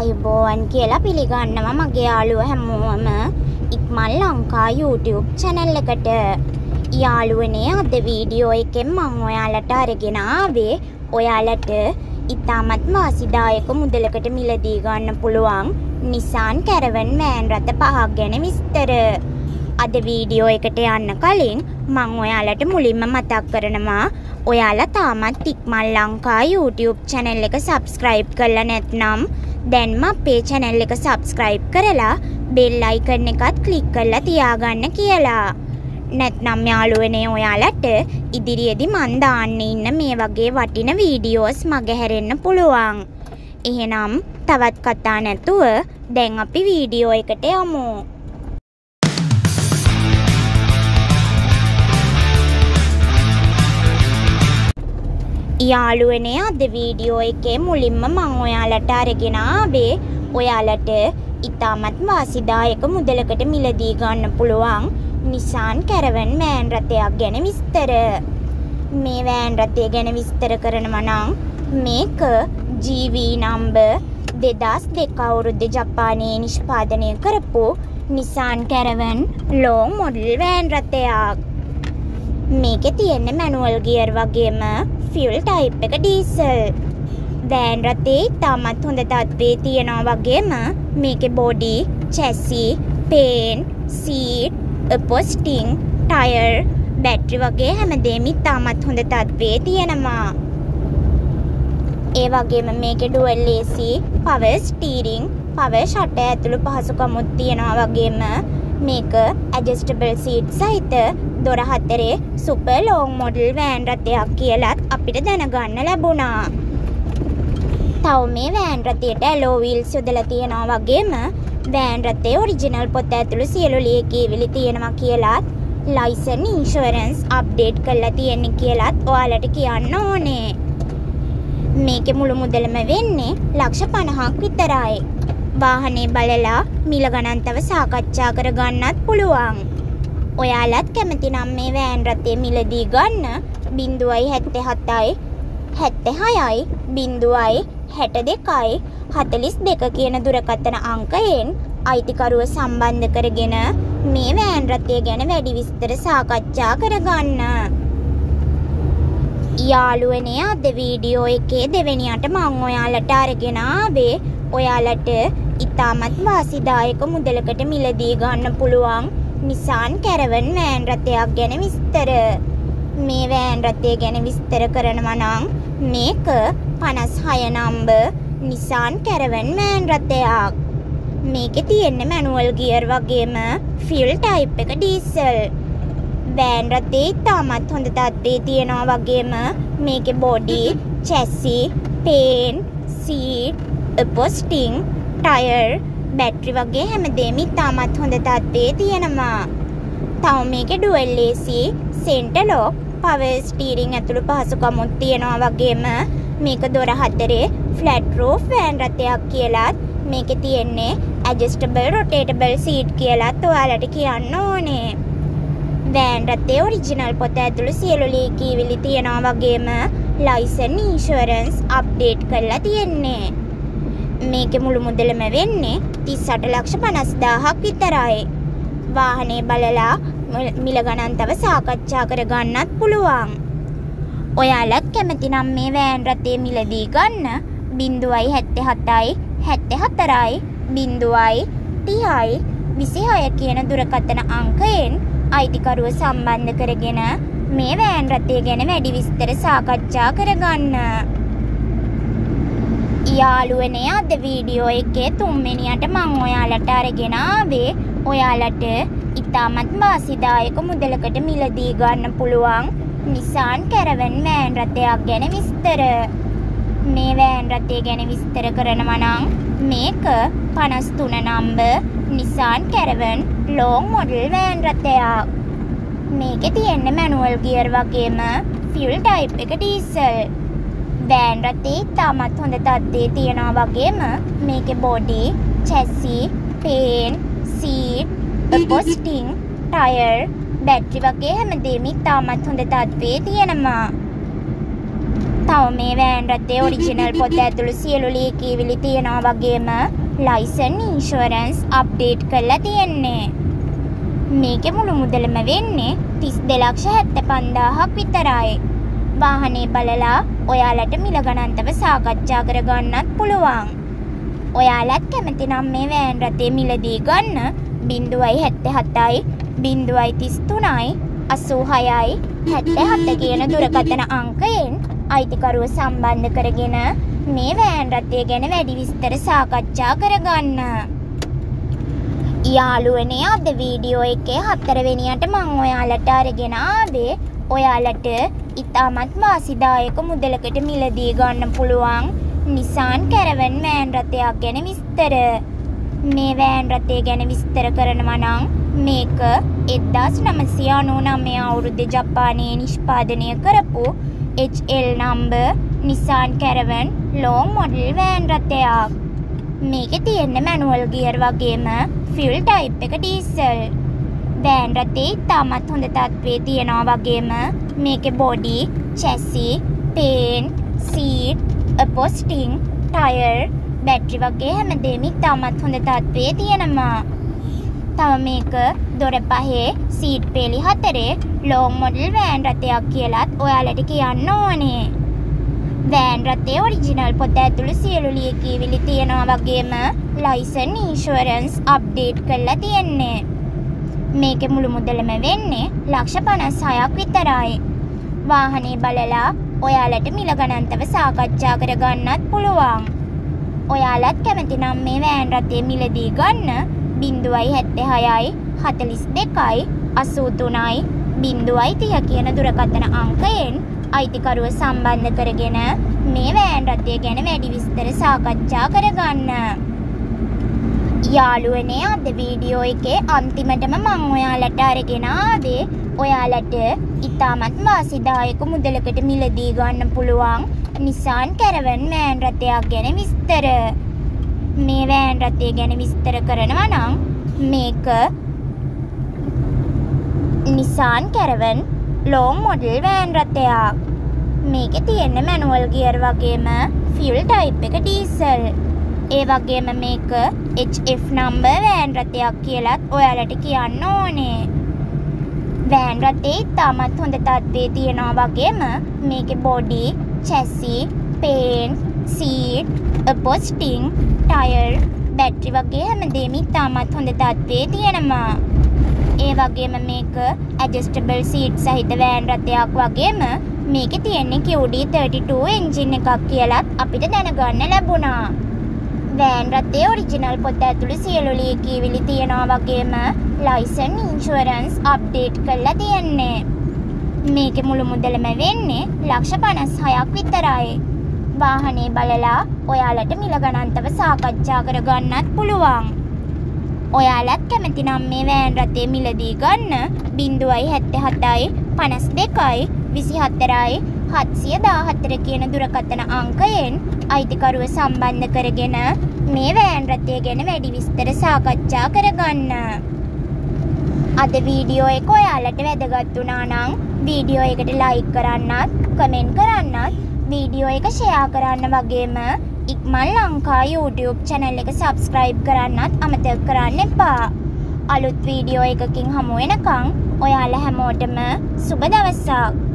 ආයුබෝවන් කියලා පිළිගන්නවා මගේ යාළුව හැමෝම ඉක්මන් ලංකා YouTube channel එකට. යාළුවනේ අද වීඩියෝ එකෙන් මම ඔයාලට අරගෙන ආවේ ඔයාලට ඉතාමත් වාසිදායක මුදලකට මිලදී ගන්න පුළුවන් Nissan Caravan van රථ පහක් ගැන විස්තර. අද වීඩියෝ එකට යන්න කලින් මං ඔයාලට මුලින්ම මතක් කරනවා ඔයාලා තාමත් ඉක්මන් ලංකා YouTube channel එක subscribe කරලා නැත්නම් දැන්ම අපේ channel එක subscribe කරලා bell icon එකත් click කරලා තියාගන්න කියලා. නැත්නම් යාළුවනේ ඔයාලට ඉදිරියේදී මන් දාන්න ඉන්න මේ වගේ වටින වීඩියෝස් මගහැරෙන්න පුළුවන්. එහෙනම් තවත් කතා නැතුව දැන් අපි වීඩියෝ එකට යමු. යාළුවනේ අද වීඩියෝ එකේ මුලින්ම මං ඔයාලට අරගෙන ආවේ ඔයාලට ඉතාමත් වාසිදායක මුදලකට මිලදී ගන්න පුළුවන් Nissan Caravan වෑන් රථයක් ගැන විස්තර. මේ වෑන් රථය ගැන විස්තර කරනවා නම් මේක GV නම්බර් 2002 අවුරුද්ද ජපානයේ නිෂ්පාදනය කරපු Nissan Caravan long model van රථයක්. මේකේ තියෙන්නේ මැනුවල් ගියර් වගේම ෆියුල් ටයිප් එක ඩීසල්. වෑන් රථේ ඉතාමත් හොඳ තත්ත්වයේ තියෙනවා වගේම මේකේ body, chassis, paint, seat, අපොස්ටිං, tyre, battery වගේ හැමදේම ඉතාමත් හොඳ තත්ත්වයේ තියෙනවා. ඒ වගේම මේකේ dual AC, power steering, power shutter ඇතුළු පහසුකමුත් තියෙනවා වගේම මේක ඇඩ්ජස්ටබල් සීට් සහිත දොර හතරේ සුපර් ලෝං මොඩල් වෑන් රථයක් කියලත් අපිට දැනගන්න ලැබුණා. තව මේ වෑන් රථයට ඇලෝ වීල්ස් යොදලා තියෙනවා වගේම වෑන් රථයේ ඔරිජිනල් පොත ඇතුළු සියලු ලියකියවිලි තියෙනවා කියලත් ලයිසන් ඉන්ෂුරන්ස් අප්ඩේට් කරලා තියෙන්නේ කියලත් ඔයාලට කියන්න ඕනේ. මේකේ මුළු මුදලම වෙන්නේ ලක්ෂ 50ක් විතරයි. වාහනේ බලලා මිල ගණන් තව සාකච්ඡා කරගන්නත් පුළුවන්. ඔයාලත් කැමති නම් මේ වෑන් රථය මිලදී ගන්න 0.77යි 76යි 0.62යි 42 කියන දුරකථන අංකයෙන් අයිතිකරුව සම්බන්ධ කරගෙන මේ වෑන් රථය ගැන වැඩි විස්තර සාකච්ඡා කරගන්න. යාළුවනේ අද වීඩියෝ එකේ දෙවෙනියට මං ඔයාලට අරගෙන ආවේ ඔයාලට ඉතාමත් වාසිදායක මුදලකට මිලදී ගන්න පුළුවන් Nissan Caravan වෑන් රථයක් ගැන විස්තර. මේ වෑන් රථය ගැන විස්තර කරනවා නම් මේක 56 නම්බර් Nissan Caravan වෑන් රථයක්. මේකේ තියෙන්නේ මැනුවල් ගියර් වගේම ෆියුල් ටයිප් එක ඩීසල්. වෑන් රථේ ඉතාමත් හොඳ තත්ත්වයේ තියෙනවා වගේම මේකේ body, chassis, paint, seat, අපොස්ටිං, tyre, battery වගේ හැමදේම ඉතාමත් හොඳ තත්ත්වයේ තියෙනවා. තව මේකේ dual AC, centre lock, power steering ඇතුළු පහසුකමුත් තියෙනවා වගේම මේක දොර හතරේ ෆ්ලැට් රූෆ් වෑන් රථයක් කියලත් මේකේ තියෙන්නේ ඇඩ්ජස්ටබල් රොටේටබල් සීට් කියලත් ඔයාලට කියන්න ඕනේ. වෑන් රථයේ ඔරිජිනල් පොත ඇතුළු සියලු ලියකියවිලි තියෙනවා වගේම ලයිසන් ඉන්ෂුරන්ස් අප්ඩේට් කරලා තියෙන්නේ. මේකේ මුළු මුදලම වෙන්නේ 38 ලක්ෂ 50000ක් විතරයි. වාහනේ බලලා මිල ගණන් තව සාකච්ඡා කරගන්නත් පුළුවන්. ඔයාලත් කැමති නම් මේ වෑන් රථය මිලදී ගන්න 0.77යි 74යි 0.30යි 26 කියන දුරකථන අංකයෙන් අයිතිකරුව සම්බන්ධ කරගෙන මේ වෑන් රථය ගැන වැඩි විස්තර සාකච්ඡා කරගන්න. යාළුවනේ අද වීඩියෝ එකේ තුන්වෙනියට මං ඔයාලට අරගෙන ආවේ ඔයාලට ඉතාමත් වාසිදායක මුදලකට මිලදී ගන්න පුළුවන් Nissan Caravan වෑන් රථයක් ගැන විස්තර. මේ වෑන් රථය ගැන විස්තර කරනවා නම් මේක 53 number Nissan Caravan long model van රථයක්. මේකේ තියෙන්නේ මැනුවල් ගියර් වගේම ෆියුල් ටයිප් එක ඩීසල්. වෑන් රථේ ඉතාමත් හොඳ තත්ත්වයේ තියෙනවා වගේම මේකේ body, chassis, paint, seat, අපොස්ටිං, tyre, battery වගේ හැමදේම ඉතාමත් හොඳ තත්ත්වයේ තියෙනවා. තව මේ වෑන් රථයේ ඔරිජිනල් පොත ඇතුළු සියලු ලියකියවිලි තියෙනවා වගේම ලයිසන් ඉන්ෂුරන්ස් අප්ඩේට් කරලා තියෙන්නේ. මේකේ මුළු මුදලම වෙන්නේ 32 ලක්ෂ 75000ක් විතරයි. වාහනේ බලලා ඔයාලට මිල ගණන්තව සාකච්ඡා කරගන්නත් පුළුවන්. ඔයාලත් කැමති නම් මේ වෑන් රථේ මිලදී ගන්න 077යි 033යි 86යි 77 කියන දුරකථන අංකයෙන් අයිතිකරුව සම්බන්ධ කරගෙන මේ වෑන් රථය ගැන වැඩි විස්තර සාකච්ඡා කරගන්න. යාළුවනේ අද වීඩියෝ එකේ හතරවෙනියට මං ඔයාලට අරගෙන ආවේ ඔයාලට ඉතාමත් වාසිදායක මුදලකට මිලදී ගන්න පුළුවන් නිසාන් කැරවන් වෑන් රථයක් ගැන විස්තර. මේ වෑන් රථය ගැන විස්තර කරනවා නම් මේක 1999 අවුරුද්දේ ජපානයේ නිෂ්පාදනය කරපු HL number Nissan Caravan long model van රථයක්. මේකේ තියෙන මැනුවල් ගියර් වගේම ෆියුල් ටයිප් එක ඩීසල්. වෑන් රථේ ඉතාමත් හොඳ තත්ත්වයේ තියෙනවා වගේම මේකේ body, chassis, paint, seat, අපොස්ටිං, tyre, battery වගේ හැමදේම ඉතාමත් හොඳ තත්ත්වයේ තියෙනවා. තව මේක දොර පහේ සීට් පේලි හතරේ ලෝං මොඩල් වෑන් රථයක් කියලත් ඔයාලට කියන්න ඕනේ. වෑන් රථේ ඔරිජිනල් පොත ඇතුළු සියලු ලියකියවිලි තියෙනවා වගේම ලයිසන් ඉන්ෂුරන්ස් අප්ඩේට් කරලා තියෙන්නේ. මේකේ මුළු මුදලම වෙන්නේ ලක්ෂ 56ක් විතරයි. වාහනේ බලලා ඔයාලට මිල ගණන්තව සාකච්ඡා කරගන්නත් පුළුවන්. ඔයාලත් කැමති නම් මේ වෑන් රථය මිලදී ගන්න 076යි 42යි 83යි 030 කියන දුරකථන අංකයෙන් අයිතිකරුව සම්බන්ධ කරගෙන මේ වෑන් රථය ගැන වැඩි විස්තර සාකච්ඡා කරගන්න. යාළුවනේ අද වීඩියෝ එකේ අන්තිමටම මං ඔයාලට අරගෙන ආවේ ඔයාලට ඉතාමත් වාසිදායක මුදලකට මිලදී ගන්න පුළුවන් නිසාන් කැරවන් වෑන් රථයක් ගැන විස්තර. මේ වෑන් රථය ගැන විස්තර කරනවා නම් මේක Nissan Caravan long model van රථයක්. මේකේ තියෙන මැනුවල් ගියර් වගේම ෆියුල් ටයිප් එක ඩීසල්. ඒ වගේම මේක HF නම්බර් වෑන් රථයක් කියලත් ඔයාලට කියන්න ඕනේ. වෑන් රථේ ඉතාමත් හොඳ තත්ත්වයේ තියෙනවා වගේම මේකේ body, chassis, paint, seat, අපොස්ටිං, tyre, battery වගේ හැමදේම ඉතාමත් හොඳ තත්ත්වයේ තියෙනවා. ඒ වගේම මේක ඇඩ්ජස්ටබල් සීට් සහිත වෑන් රථයක් වගේම මේකේ තියෙන්නේ QD 32 එන්ජින් එකක් කියලත් අපිට දැනගන්න ලැබුණා. වෑන් රථයේ ඔරිජිනල් පොත ඇතුළු සියලු ලියකියවිලි තියෙනවා වගේම ලයිසන් ඉන්ෂුරන්ස් අප්ඩේට් කරලා තියෙන්නේ. මේකේ මුළු මුදලම වෙන්නේ ලක්ෂ 56ක් විතරයි. වාහනේ බලලා ඔයාලට මිල ගණන්තව සාකච්ඡා කරගන්නත් පුළුවන්. ඔයාලත් කැමති නම් මේ වෑන් රථය මිලදී ගන්න 077යි 52යි 24යි 714 කියන දුරකථන අංකයෙන් අයිතිකරුව සම්බන්ධ කරගෙන මේ වෑන් රථය ගැන වැඩි විස්තර සාකච්ඡා කරගන්න. අද වීඩියෝ එක ඔයාලට වැදගත් වුණා නම් වීඩියෝ එකට ලයික් කරන්නත්, කමෙන්ට් කරන්නත්, වීඩියෝ එක ෂෙයා කරන්න වගේම ඉක්මන් ලංකා YouTube channel එක subscribe කරන්නත් අමතක කරන්න එපා. අලුත් වීඩියෝ එකකින් හමු වෙනකන් ඔයාලා හැමෝටම සුබ දවසක්.